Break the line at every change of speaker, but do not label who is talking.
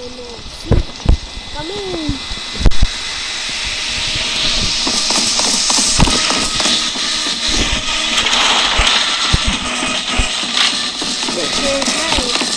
Oh no. Come in. Nice.